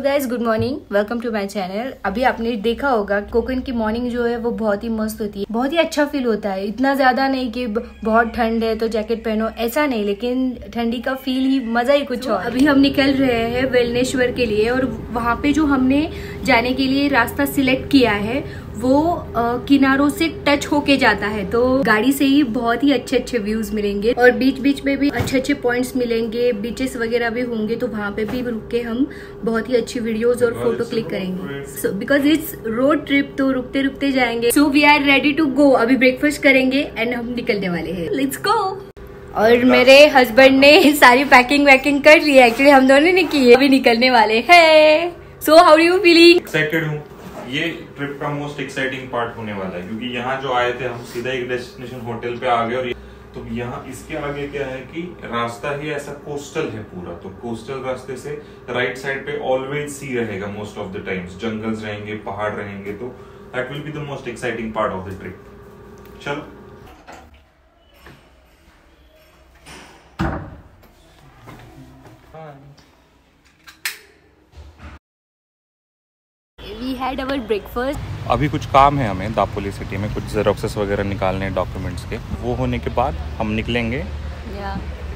Guys good morning welcome to my channel अभी आपने देखा होगा कोकन की मॉर्निंग जो है वो बहुत ही मस्त होती है। बहुत ही अच्छा फील होता है। इतना ज़्यादा नहीं कि बहुत ठंड है तो जैकेट पहनो ऐसा नहीं। लेकिन ठंडी का फील ही मज़ा ही कुछ so, और अभी हम निकल रहे हैं वेलनेश्वर के लिए और वहाँ पे जो हमने जाने के लिए रास्ता सिलेक्ट किया है वो आ, किनारों से टच होके जाता है। तो गाड़ी से ही बहुत ही अच्छे अच्छे व्यूज़ मिलेंगे और बीच बीच में भी अच्छे अच्छे पॉइंट्स मिलेंगे। बीचेस वगैरह भी होंगे तो वहाँ पे भी रुक के हम बहुत ही अच्छी वीडियोस और फ़ोटो क्लिक करेंगे। So because it's road trip तो रुकते रुकते जाएँगे। So we are ready to go अभी ब्रेकफास्ट करेंगे एंड हम निकलने वाले हैं। लेट्स गो और मेरे हस्बैंड ने सारी पैकिंग वैकिंग कर ली है। एक्चुअली हम दोनों ने की है। अभी निकलने वाले हैं। So how you feeling excited हूँ। ये ट्रिप का मोस्ट एक्साइटिंग पार्ट होने वाला है, क्योंकि यहाँ जो आए थे, हम सीधा एक डेस्टिनेशन होटल पे आ गए और तो यहाँ इसके आगे क्या है कि रास्ता ही ऐसा कोस्टल है पूरा तो कोस्टल रास्ते से राइट साइड पे ऑलवेज सी रहेगा most of the times jungles रहेंगे, पहाड़ रहेंगे तो that will be the most exciting part of the trip चलो। हैड अवर ब्रेकफास्ट अभी कुछ काम है हमें दापोली सिटी में कुछ जेरोक्सेस वगैरह निकालने हैं डॉक्यूमेंट्स के। वो होने के बाद हम निकलेंगे।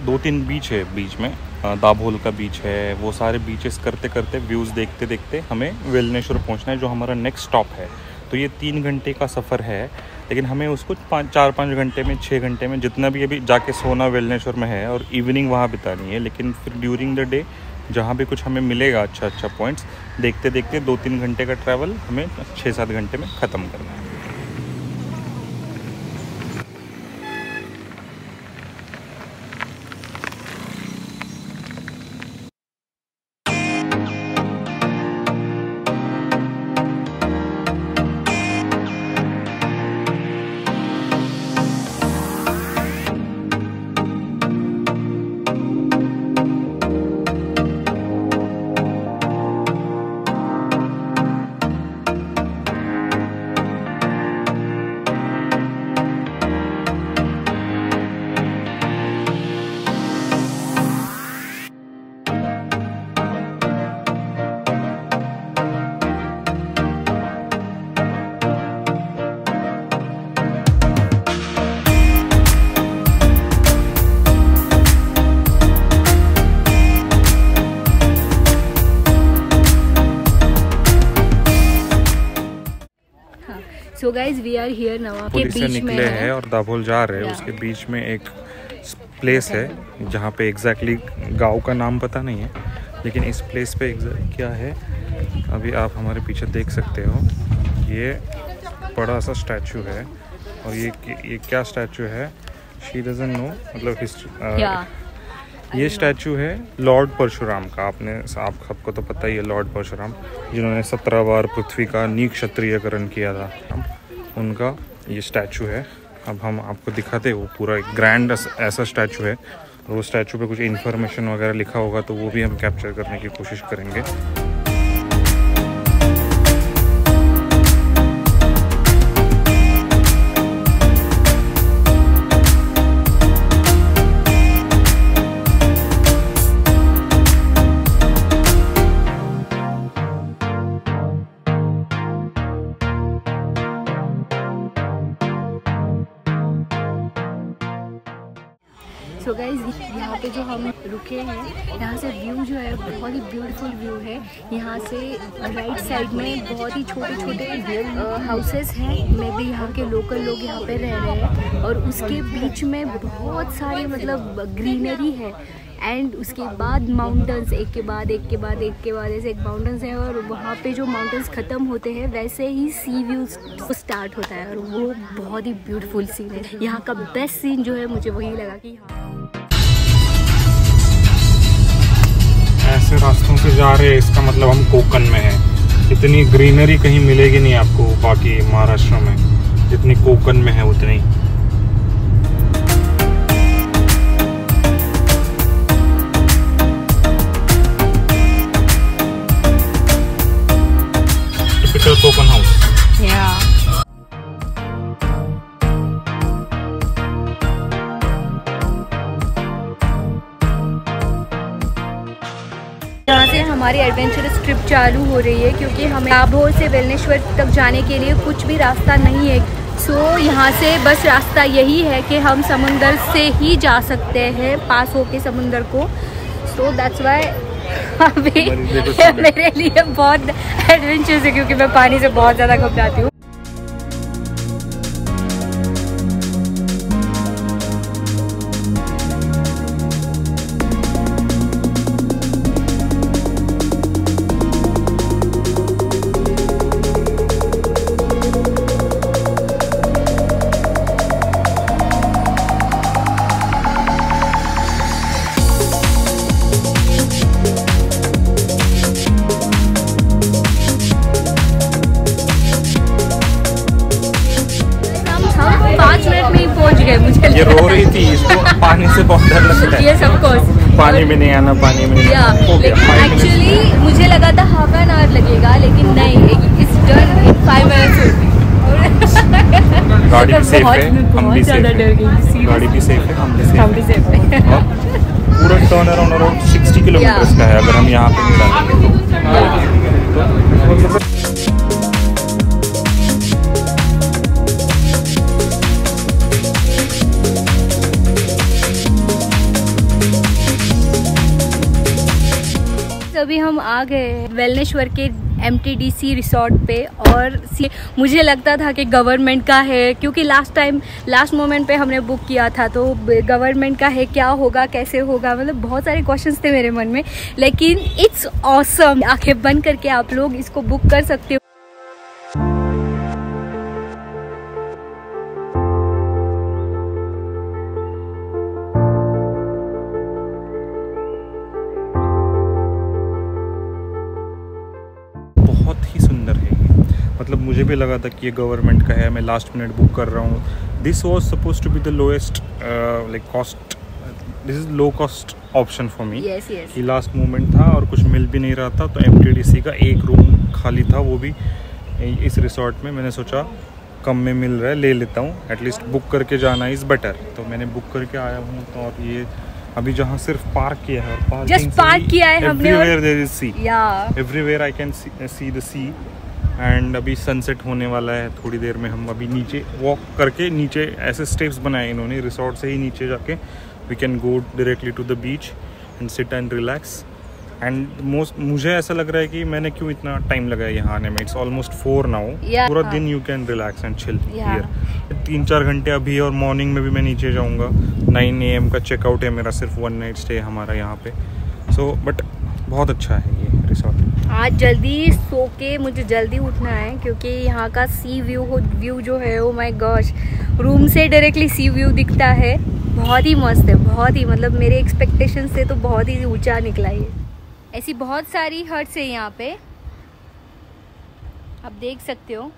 दो तीन बीच है बीच में। दाभोल का बीच है वो सारे बीचेस करते करते व्यूज़ देखते देखते हमें वेलनेश्वर पहुँचना है जो हमारा नेक्स्ट स्टॉप है। तो ये तीन घंटे का सफ़र है लेकिन हमें उसको पाँच चार पाँच घंटे में छः घंटे में जितना भी अभी जाके सोना वेलनेश्वर में है और इवनिंग वहाँ बितानी है लेकिन फिर ड्यूरिंग द डे जहाँ भी कुछ हमें मिलेगा अच्छा अच्छा पॉइंट्स देखते देखते दो तीन घंटे का ट्रैवल हमें छः सात घंटे में ख़त्म करना है। गाइज़ वी आर हियर नवा के बीच में निकले हैं। है और दाभोल जा रहे हैं। उसके बीच में एक प्लेस है जहाँ पे एग्जैक्टली गाँव का नाम पता नहीं है लेकिन इस प्लेस पे क्या है अभी आप हमारे पीछे देख सकते हो। ये बड़ा सा स्टैचू है और ये ये क्या स्टैचू है? शी डजन नो मतलब हिस्ट्री ये स्टैचू है लॉर्ड परशुराम का। आपने आप सबको तो पता ही है लॉर्ड परशुराम जिन्होंने सत्रह बार पृथ्वी का नी क्षत्रियकरण किया था। उनका ये स्टैचू है। अब हम आपको दिखाते हैं, वो पूरा एक ग्रैंड ऐसा स्टैचू है। और वो स्टैचू पे कुछ इन्फॉर्मेशन वगैरह लिखा होगा तो वो भी हम कैप्चर करने की कोशिश करेंगे। रुके हैं। यहाँ से व्यू जो है, बहुत ही ब्यूटीफुल व्यू है। यहाँ से राइट साइड में बहुत ही छोटे छोटे हाउसेस हैं। मे भी यहाँ के लोकल लोग यहाँ पे रह रहे हैं। और उसके बीच में बहुत सारी मतलब ग्रीनरी है। एंड उसके बाद माउंटेन्स एक के बाद, एक के बाद, एक के बाद, ऐसे एक माउंटेंस है। और वहाँ पे जो माउंटेन्स ख़त्म होते हैं, वैसे ही सी व्यू स्टार्ट होता है। और वो बहुत ही ब्यूटीफुल सीन है। यहाँ का बेस्ट सीन जो है, मुझे वही लगा कि हाँ। ऐसे रास्तों से जा रहे हैं, इसका मतलब हम कोकन में हैं। इतनी ग्रीनरी कहीं मिलेगी नहीं आपको बाकी महाराष्ट्र में। जितनी कोकन में है उतनी। Typical Konkan house Yeah. हमारी एडवेंचरस ट्रिप चालू हो रही है क्योंकि हमें लाभोर से वेलनेश्वर तक जाने के लिए कुछ भी रास्ता नहीं है। सो so, यहाँ से बस रास्ता यही है कि हम समुंदर से ही जा सकते हैं पास होके समुंदर को। सो दैट्स वाई अभी मेरे लिए बहुत एडवेंचरस है क्योंकि मैं पानी से बहुत ज़्यादा घबराती हूँ। रो रही थी इसको पानी से बहुत डर लगता है। ये सब पानी में नहीं आना पानी में नहीं एक्चुअली मुझे लगा था हाफ़ एन आवर लगेगा लेकिन नहीं it's done in five minutes गाड़ी भी सेफ़ है हम भी सेफ़ है। गाड़ी भी सेफ़ है हम भी सेफ़ हम भी सेफ़ है। पूरा टर्न अराउंड अराउंड 60 किलोमीटर का है अगर हम यहाँ पे निकालेंगे आ गए वेलनेश्वर के एमटीडीसी रिसोर्ट पे और मुझे लगता था कि गवर्नमेंट का है, क्योंकि लास्ट टाइम लास्ट मोमेंट पे हमने बुक किया था तो गवर्नमेंट का है, क्या होगा, कैसे होगा मतलब बहुत सारे क्वेश्चंस थे मेरे मन में, लेकिन इट्स ऑसम awesome. आँखें बंद करके आप लोग इसको बुक कर सकते हो मतलब मुझे भी लगा था कि ये गवर्नमेंट का है मैं लास्ट मिनट बुक कर रहा हूँ। This was suppose to be the lowest like cost this is low cost option for me ये लास्ट मोमेंट था और कुछ मिल भी नहीं रहा था तो एमटीडीसी का एक रूम खाली था वो भी इस रिसोर्ट में। मैंने सोचा कम में मिल रहा है ले लेता हूँ। एटलीस्ट बुक करके जाना इज़ बेटर तो मैंने बुक करके आया हूँ तो और ये अभी जहाँ सिर्फ़ पार्क किया है और पार्किंग पार्क किया है हमने everywhere there is sea everywhere I can see the sea and अभी सनसेट होने वाला है थोड़ी देर में हम अभी नीचे वॉक करके नीचे ऐसे स्टेप्स बनाए इन्होंने रिसोर्ट से ही नीचे जाके we can go directly to the beach and sit and relax and most मुझे ऐसा लग रहा है कि मैंने क्यों इतना टाइम लगाया यहाँ आने में? इट्स ऑलमोस्ट फोर नाउ पूरा. दिन you can relax and chill here तीन चार घंटे अभी और मॉर्निंग में भी मैं नीचे जाऊँगा। नाइन ए का चेकआउट है मेरा सिर्फ़ वन नाइट स्टे हमारा यहाँ पे। सो so, बट बहुत अच्छा है ये रिसोर्ट आज जल्दी सो के मुझे जल्दी उठना है क्योंकि यहाँ का सी व्यू व्यू जो है वो माय गॉश रूम से डायरेक्टली सी व्यू दिखता है। बहुत ही मस्त है बहुत ही मतलब मेरे एक्सपेक्टेशन से तो बहुत ही ऊँचा निकला ये। ऐसी बहुत सारी हर्ट्स है यहाँ पे। आप देख सकते हो।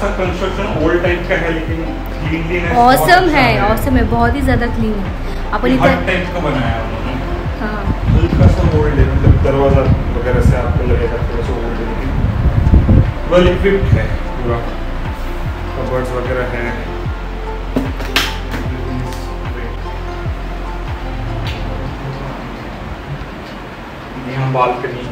सा कंस्ट्रक्शन ओल्ड टाइप का है लेकिन क्लीनलीनेस ऑसम है ऑसम है बहुत ही ज़्यादा क्लीन है। अपन इधर टाइप का बनाया उन्होंने। हाँ। हल्का सा ओल्ड है मतलब दरवाज़ा वगैरह से आपको लगेगा थोड़ा सा ओल्ड लेकिन वेल इक्विप्ड है पूरा। कबर्ड्स वगैरह है। यहाँ बालकनी